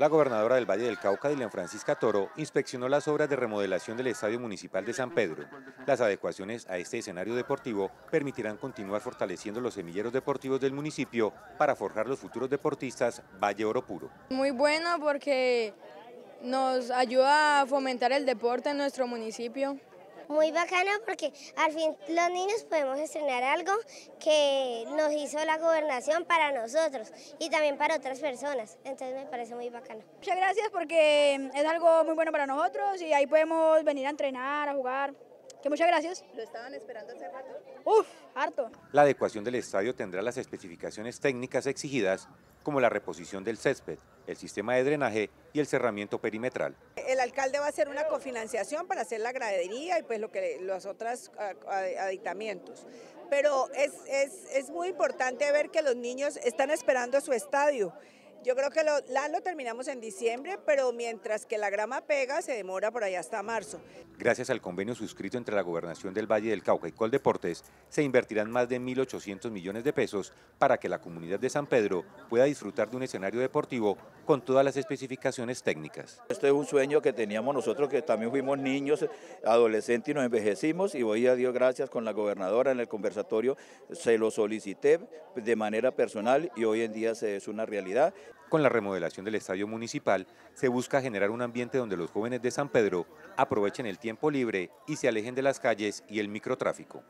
La gobernadora del Valle del Cauca, Dilian Francisca Toro, inspeccionó las obras de remodelación del Estadio Municipal de San Pedro. Las adecuaciones a este escenario deportivo permitirán continuar fortaleciendo los semilleros deportivos del municipio para forjar los futuros deportistas Valle Oro Puro. Muy bueno porque nos ayuda a fomentar el deporte en nuestro municipio muy bacano porque al fin los niños podemos estrenar algo que nos hizo la gobernación para nosotros y también para otras personas. Entonces me parece muy bacano. Muchas gracias porque es algo muy bueno para nosotros y ahí podemos venir a entrenar, a jugar. Que muchas gracias. ¿Lo estaban esperando hace rato? Uf, harto. La adecuación del estadio tendrá las especificaciones técnicas exigidas como la reposición del césped, el sistema de drenaje y el cerramiento perimetral. El alcalde va a hacer una cofinanciación para hacer la gradería y pues lo que los otros aditamientos. Pero es, es, es muy importante ver que los niños están esperando su estadio. Yo creo que lo, la lo terminamos en diciembre, pero mientras que la grama pega, se demora por allá hasta marzo. Gracias al convenio suscrito entre la Gobernación del Valle del Cauca y Coldeportes, se invertirán más de 1.800 millones de pesos para que la comunidad de San Pedro pueda disfrutar de un escenario deportivo con todas las especificaciones técnicas. Este es un sueño que teníamos nosotros, que también fuimos niños, adolescentes y nos envejecimos, y hoy a Dios gracias con la gobernadora en el conversatorio, se lo solicité de manera personal y hoy en día se es una realidad. Con la remodelación del estadio municipal se busca generar un ambiente donde los jóvenes de San Pedro aprovechen el tiempo libre y se alejen de las calles y el microtráfico.